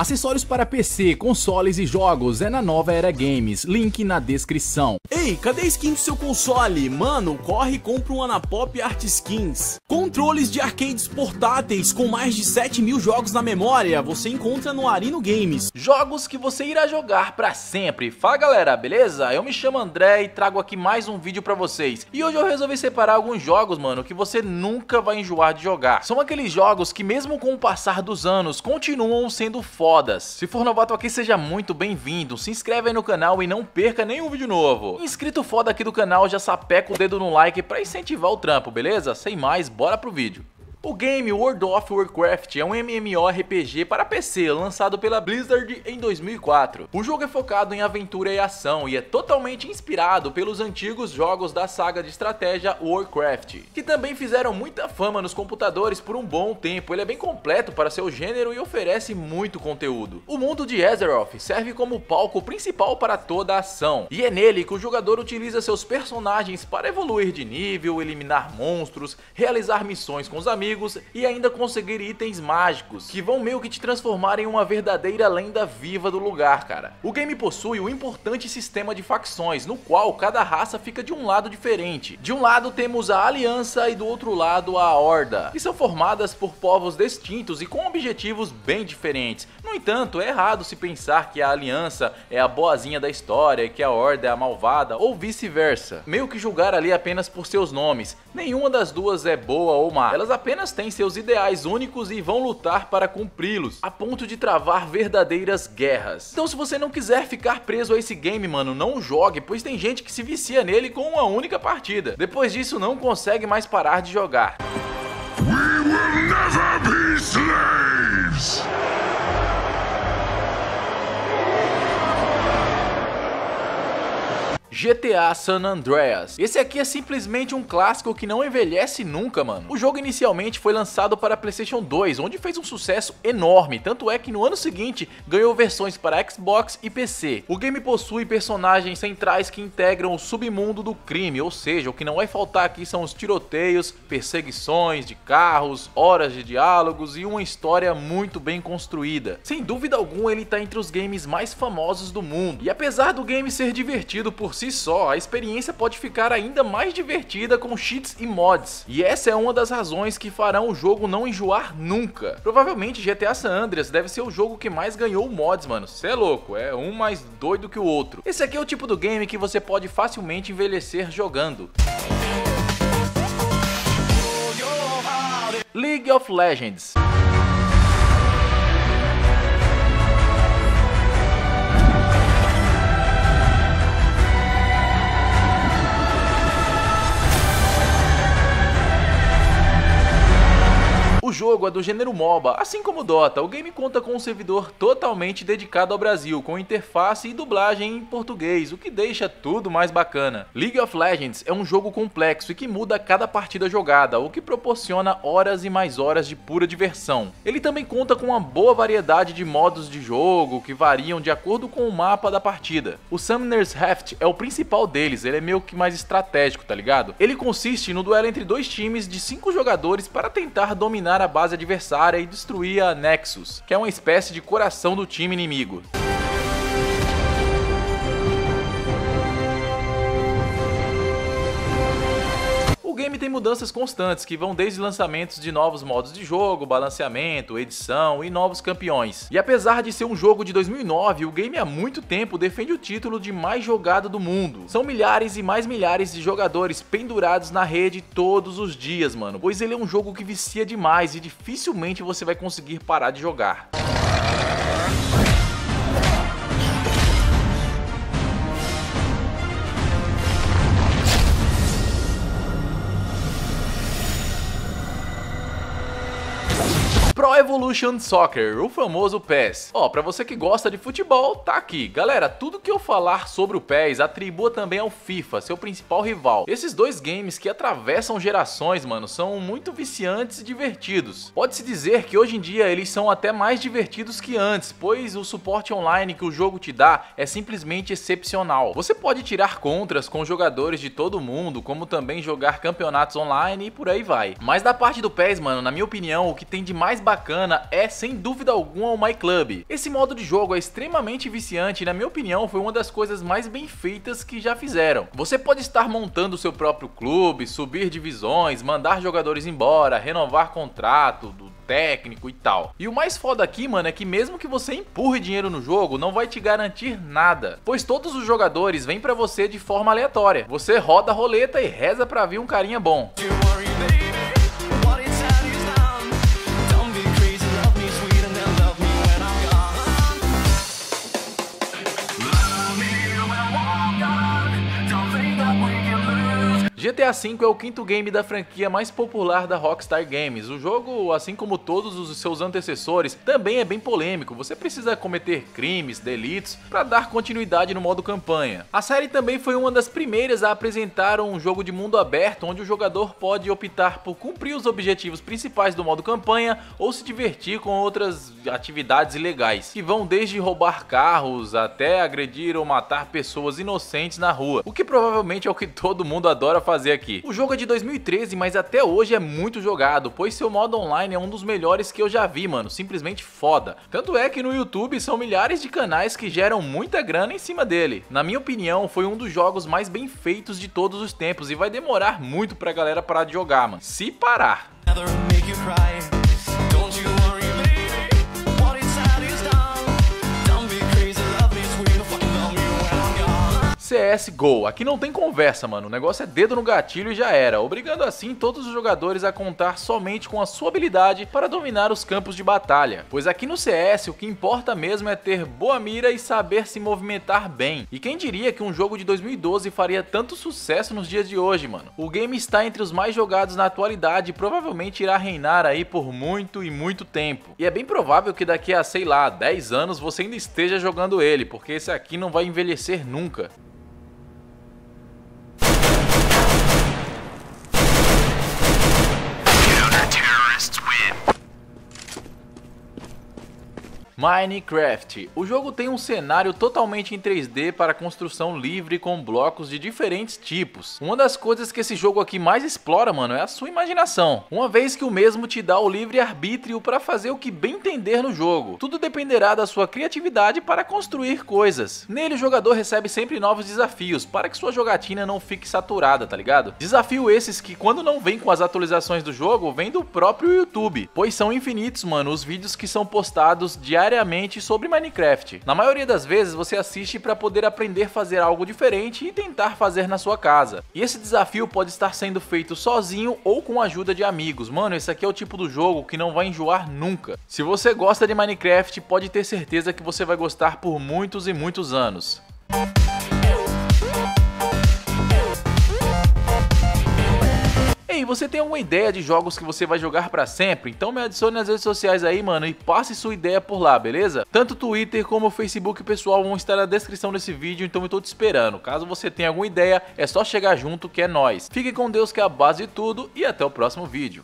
Acessórios para PC, consoles e jogos é na Nova Era Games, link na descrição. Ei, cadê a skin do seu console? Mano, corre e compra um Anapop Art Skins. Controles de arcades portáteis com mais de 7 mil jogos na memória, você encontra no Arino Games. Jogos que você irá jogar pra sempre. Fala galera, beleza? Eu me chamo André e trago aqui mais um vídeo pra vocês. E hoje eu resolvi separar alguns jogos, mano, que você nunca vai enjoar de jogar. São aqueles jogos que mesmo com o passar dos anos, continuam sendo fortes fodas. Se for novato aqui, seja muito bem-vindo. Se inscreve aí no canal e não perca nenhum vídeo novo. Inscrito foda aqui do canal, já sapeca o dedo no like pra incentivar o trampo, beleza? Sem mais, bora pro vídeo. O game World of Warcraft é um MMORPG para PC lançado pela Blizzard em 2004. O jogo é focado em aventura e ação e é totalmente inspirado pelos antigos jogos da saga de estratégia Warcraft, que também fizeram muita fama nos computadores por um bom tempo. Ele é bem completo para seu gênero e oferece muito conteúdo. O mundo de Azeroth serve como palco principal para toda a ação, e é nele que o jogador utiliza seus personagens para evoluir de nível, eliminar monstros, realizar missões com os amigos amigos e ainda conseguir itens mágicos, que vão meio que te transformar em uma verdadeira lenda viva do lugar, cara. O game possui um importante sistema de facções, no qual cada raça fica de um lado diferente. De um lado temos a Aliança e do outro lado a Horda, que são formadas por povos distintos e com objetivos bem diferentes. No entanto, é errado se pensar que a Aliança é a boazinha da história e que a Horda é a malvada, ou vice-versa. Meio que julgar ali apenas por seus nomes. Nenhuma das duas é boa ou má, elas apenas apenas têm seus ideais únicos e vão lutar para cumpri-los, a ponto de travar verdadeiras guerras. Então se você não quiser ficar preso a esse game, mano, não jogue, pois tem gente que se vicia nele com uma única partida. Depois disso não consegue mais parar de jogar. We will never be slaves! GTA San Andreas. Esse aqui é simplesmente um clássico que não envelhece nunca, mano. O jogo inicialmente foi lançado para PlayStation 2, onde fez um sucesso enorme, tanto é que no ano seguinte ganhou versões para Xbox e PC. O game possui personagens centrais que integram o submundo do crime, ou seja, o que não vai faltar aqui são os tiroteios, perseguições de carros, horas de diálogos e uma história muito bem construída. Sem dúvida alguma, ele está entre os games mais famosos do mundo. E apesar do game ser divertido por si só, a experiência pode ficar ainda mais divertida com cheats e mods. E essa é uma das razões que farão o jogo não enjoar nunca. Provavelmente GTA San Andreas deve ser o jogo que mais ganhou mods, mano. Cê é louco, é um mais doido que o outro. Esse aqui é o tipo do game que você pode facilmente envelhecer jogando. League of Legends jogo é do gênero MOBA, assim como Dota. O game conta com um servidor totalmente dedicado ao Brasil, com interface e dublagem em português, o que deixa tudo mais bacana. League of Legends é um jogo complexo e que muda a cada partida jogada, o que proporciona horas e mais horas de pura diversão. Ele também conta com uma boa variedade de modos de jogo, que variam de acordo com o mapa da partida. O Summoner's Raft é o principal deles, ele é meio que mais estratégico, tá ligado? Ele consiste no duelo entre dois times de 5 jogadores para tentar dominar a base adversária e destruir a Nexus, que é uma espécie de coração do time inimigo. Mudanças constantes que vão desde lançamentos de novos modos de jogo, balanceamento, edição e novos campeões. E apesar de ser um jogo de 2009, o game há muito tempo defende o título de mais jogado do mundo. São milhares e mais milhares de jogadores pendurados na rede todos os dias, mano, pois ele é um jogo que vicia demais e dificilmente você vai conseguir parar de jogar. Evolution Soccer, o famoso PES. Ó, pra você que gosta de futebol, tá aqui. Galera, tudo que eu falar sobre o PES atribua também ao FIFA, seu principal rival. Esses dois games que atravessam gerações, mano, são muito viciantes e divertidos. Pode-se dizer que hoje em dia eles são até mais divertidos que antes, pois o suporte online que o jogo te dá é simplesmente excepcional. Você pode tirar contras com jogadores de todo mundo, como também jogar campeonatos online e por aí vai. Mas da parte do PES, mano, na minha opinião, o que tem de mais bacana é, sem dúvida alguma, o My Club. Esse modo de jogo é extremamente viciante e, na minha opinião, foi uma das coisas mais bem feitas que já fizeram. Você pode estar montando seu próprio clube, subir divisões, mandar jogadores embora, renovar contrato do técnico e tal. E o mais foda aqui, mano, é que mesmo que você empurre dinheiro no jogo, não vai te garantir nada, pois todos os jogadores vêm para você de forma aleatória. Você roda a roleta e reza para vir um carinha bom. GTA V é o quinto game da franquia mais popular da Rockstar Games. O jogo, assim como todos os seus antecessores, também é bem polêmico. Você precisa cometer crimes, delitos para dar continuidade no modo campanha. A série também foi uma das primeiras a apresentar um jogo de mundo aberto onde o jogador pode optar por cumprir os objetivos principais do modo campanha ou se divertir com outras atividades ilegais, que vão desde roubar carros até agredir ou matar pessoas inocentes na rua, o que provavelmente é o que todo mundo adora fazer fazer aqui. O jogo é de 2013, mas até hoje é muito jogado, pois seu modo online é um dos melhores que eu já vi, mano, simplesmente foda. Tanto é que no YouTube são milhares de canais que geram muita grana em cima dele. Na minha opinião, foi um dos jogos mais bem feitos de todos os tempos e vai demorar muito pra galera parar de jogar, mano. Se parar. CSGO. Aqui não tem conversa, mano. O negócio é dedo no gatilho e já era, obrigando assim todos os jogadores a contar somente com a sua habilidade para dominar os campos de batalha. Pois aqui no CS o que importa mesmo é ter boa mira e saber se movimentar bem. E quem diria que um jogo de 2012 faria tanto sucesso nos dias de hoje, mano? O game está entre os mais jogados na atualidade e provavelmente irá reinar aí por muito e muito tempo. E é bem provável que daqui a, sei lá, 10 anos você ainda esteja jogando ele, porque esse aqui não vai envelhecer nunca. Minecraft. O jogo tem um cenário totalmente em 3D para construção livre com blocos de diferentes tipos. Uma das coisas que esse jogo aqui mais explora, mano, é a sua imaginação. Uma vez que o mesmo te dá o livre arbítrio para fazer o que bem entender no jogo. Tudo dependerá da sua criatividade para construir coisas. Nele o jogador recebe sempre novos desafios para que sua jogatina não fique saturada, tá ligado? Desafio esses que quando não vem com as atualizações do jogo, vem do próprio YouTube, pois são infinitos, mano, os vídeos que são postados diariamente diariamente sobre Minecraft. Na maioria das vezes você assiste para poder aprender a fazer algo diferente e tentar fazer na sua casa. E esse desafio pode estar sendo feito sozinho ou com a ajuda de amigos. Mano, esse aqui é o tipo do jogo que não vai enjoar nunca. Se você gosta de Minecraft, pode ter certeza que você vai gostar por muitos e muitos anos. Você tem alguma ideia de jogos que você vai jogar para sempre? Então me adicione nas redes sociais aí, mano, e passe sua ideia por lá, beleza? Tanto o Twitter como o Facebook pessoal vão estar na descrição desse vídeo, então eu tô te esperando. Caso você tenha alguma ideia, é só chegar junto que é nós. Fique com Deus que é a base de tudo e até o próximo vídeo.